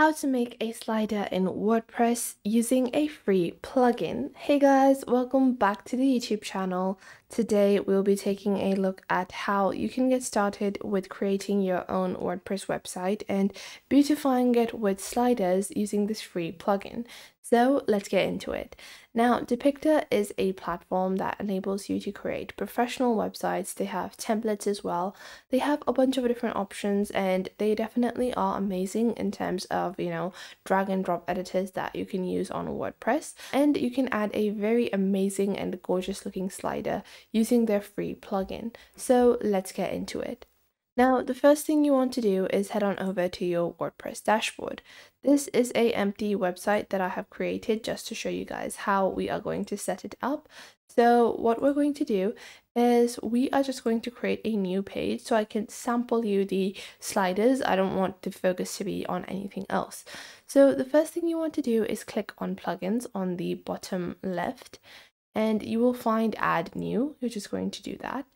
how to make a slider in WordPress using a free plugin. Hey guys, welcome back to the YouTube channel. Today we'll be taking a look at how you can get started with creating your own WordPress website and beautifying it with sliders using this free plugin. So let's get into it. Now, Depicter is a platform that enables you to create professional websites. They have templates as well. They have a bunch of different options and they definitely are amazing in terms of, you know, drag and drop editors that you can use on WordPress. And you can add a very amazing and gorgeous looking slider using their free plugin. So let's get into it. Now, the first thing you want to do is head on over to your WordPress dashboard. This is a empty website that I have created just to show you guys how we are going to set it up. So what we're going to do is we are just going to create a new page so I can sample you the sliders. I don't want the focus to be on anything else. So the first thing you want to do is click on plugins on the bottom left and you will find add new. You're just going to do that.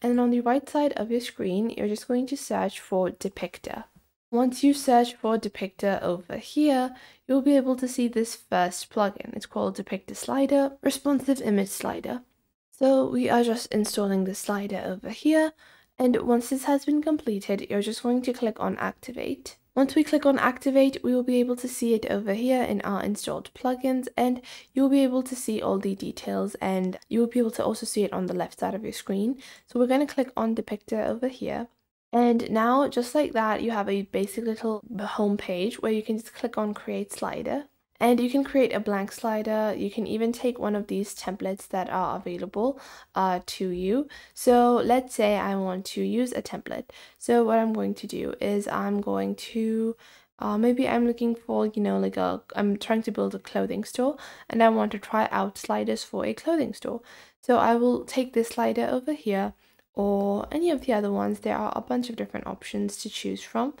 And on the right side of your screen, you're just going to search for Depicter. Once you search for Depicter over here, you'll be able to see this first plugin. It's called Depicter Slider, Responsive Image Slider. So we are just installing the slider over here. And once this has been completed, you're just going to click on Activate. Once we click on activate, we will be able to see it over here in our installed plugins and you'll be able to see all the details and you will be able to also see it on the left side of your screen. So we're going to click on Depicter over here. And now, just like that, you have a basic little home page where you can just click on create slider and you can create a blank slider. You can even take one of these templates that are available uh, to you. So let's say I want to use a template. So what I'm going to do is I'm going to uh, maybe I'm looking for you know like a I'm trying to build a clothing store and I want to try out sliders for a clothing store. So I will take this slider over here or any of the other ones. There are a bunch of different options to choose from.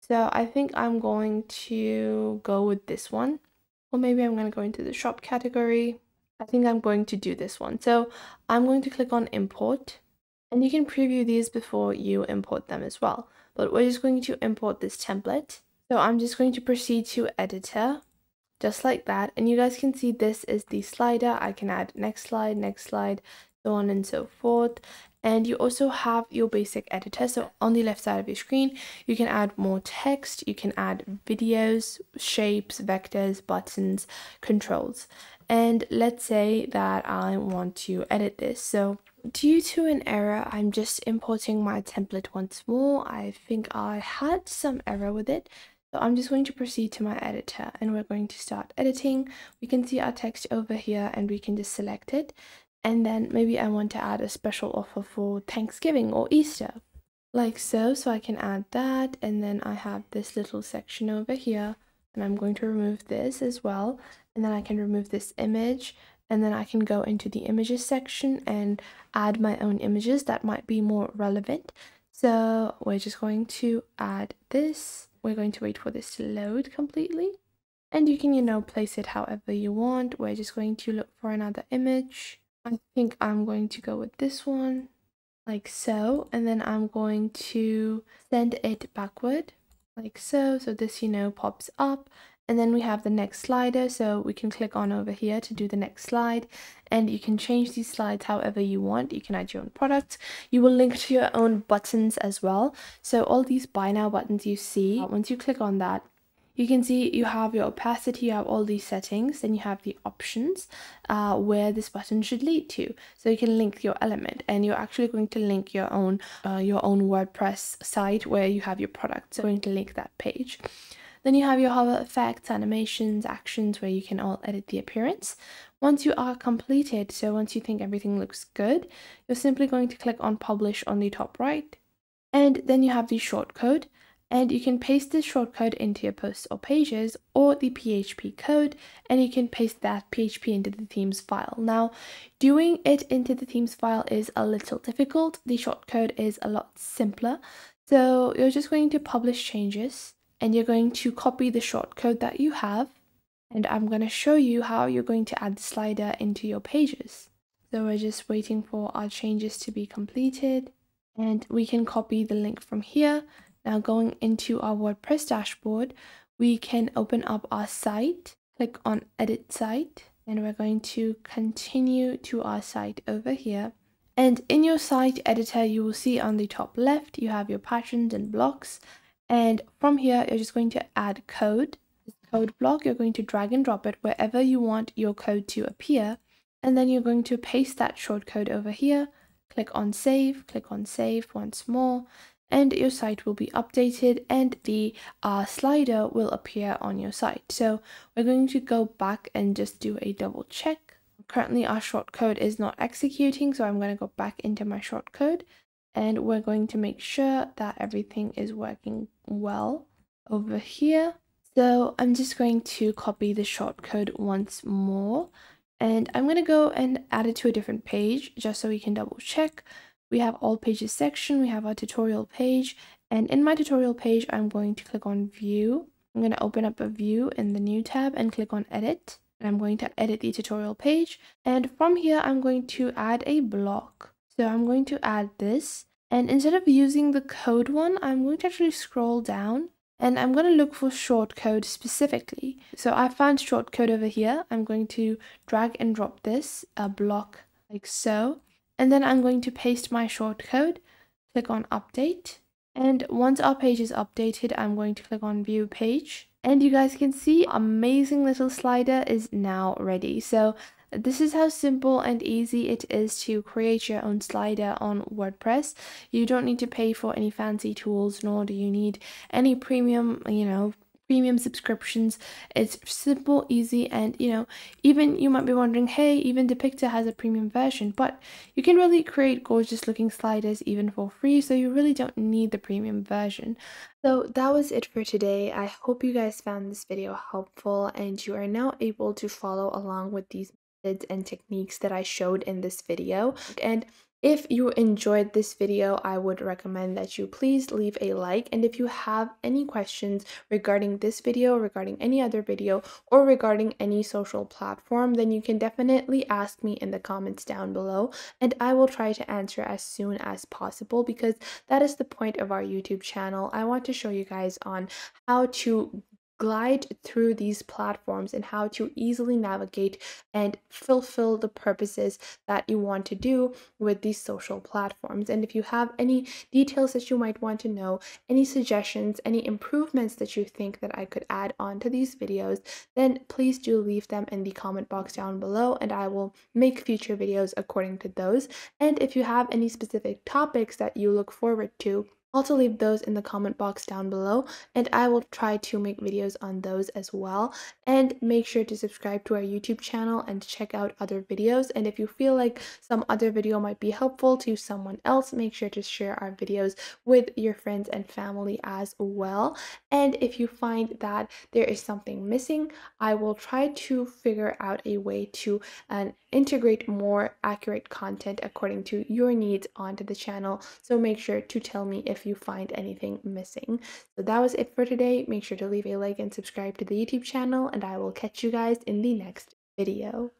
So I think I'm going to go with this one or maybe I'm going to go into the shop category. I think I'm going to do this one. So I'm going to click on import and you can preview these before you import them as well. But we're just going to import this template. So I'm just going to proceed to editor just like that. And you guys can see this is the slider. I can add next slide, next slide, so on and so forth. And you also have your basic editor so on the left side of your screen you can add more text you can add videos shapes vectors buttons controls. And let's say that I want to edit this. So due to an error I'm just importing my template once more. I think I had some error with it. So I'm just going to proceed to my editor and we're going to start editing. We can see our text over here and we can just select it and then maybe I want to add a special offer for Thanksgiving or Easter. Like so so I can add that. And then I have this little section over here and I'm going to remove this as well. And then I can remove this image. And then I can go into the images section and add my own images that might be more relevant. So we're just going to add this. We're going to wait for this to load completely. And you can you know place it however you want. We're just going to look for another image I think I'm going to go with this one like so and then I'm going to send it backward like so. So this you know pops up and then we have the next slider. So we can click on over here to do the next slide and you can change these slides however you want. You can add your own products. You will link to your own buttons as well. So all these buy now buttons you see once you click on that you can see you have your opacity, you have all these settings, then you have the options uh, where this button should lead to. So you can link your element and you're actually going to link your own uh, your own WordPress site where you have your product. So going to link that page. Then you have your hover effects, animations, actions where you can all edit the appearance. Once you are completed, so once you think everything looks good, you're simply going to click on publish on the top right. And then you have the shortcode and you can paste this shortcode into your posts or pages or the PHP code and you can paste that PHP into the themes file. Now, doing it into the themes file is a little difficult. The shortcode is a lot simpler. So you're just going to publish changes and you're going to copy the shortcode that you have and I'm going to show you how you're going to add the slider into your pages. So we're just waiting for our changes to be completed and we can copy the link from here now going into our WordPress dashboard, we can open up our site, click on edit site, and we're going to continue to our site over here. And in your site editor, you will see on the top left, you have your patterns and blocks. And from here, you're just going to add code. This code block, you're going to drag and drop it wherever you want your code to appear. And then you're going to paste that short code over here. Click on save, click on save once more and your site will be updated and the uh, slider will appear on your site. So we're going to go back and just do a double check. Currently our shortcode is not executing, so I'm going to go back into my shortcode and we're going to make sure that everything is working well over here. So I'm just going to copy the shortcode once more and I'm going to go and add it to a different page just so we can double check we have all pages section, we have our tutorial page, and in my tutorial page, I'm going to click on view. I'm going to open up a view in the new tab and click on edit. And I'm going to edit the tutorial page. And from here, I'm going to add a block. So I'm going to add this. And instead of using the code one, I'm going to actually scroll down and I'm going to look for shortcode specifically. So I found shortcode over here. I'm going to drag and drop this a block like so. And then I'm going to paste my shortcode, click on update. And once our page is updated, I'm going to click on view page. And you guys can see amazing little slider is now ready. So this is how simple and easy it is to create your own slider on WordPress. You don't need to pay for any fancy tools, nor do you need any premium, you know, premium subscriptions. It's simple, easy, and you know, even you might be wondering, hey, even Depicter has a premium version, but you can really create gorgeous looking sliders even for free, so you really don't need the premium version. So that was it for today. I hope you guys found this video helpful and you are now able to follow along with these methods and techniques that I showed in this video. And if you enjoyed this video, I would recommend that you please leave a like. And if you have any questions regarding this video, regarding any other video, or regarding any social platform, then you can definitely ask me in the comments down below. And I will try to answer as soon as possible because that is the point of our YouTube channel. I want to show you guys on how to glide through these platforms and how to easily navigate and fulfill the purposes that you want to do with these social platforms. And if you have any details that you might want to know, any suggestions, any improvements that you think that I could add on to these videos, then please do leave them in the comment box down below and I will make future videos according to those. And if you have any specific topics that you look forward to, also leave those in the comment box down below and I will try to make videos on those as well. And make sure to subscribe to our YouTube channel and check out other videos. And if you feel like some other video might be helpful to someone else, make sure to share our videos with your friends and family as well. And if you find that there is something missing, I will try to figure out a way to uh, integrate more accurate content according to your needs onto the channel. So make sure to tell me you find anything missing. So that was it for today. Make sure to leave a like and subscribe to the YouTube channel and I will catch you guys in the next video.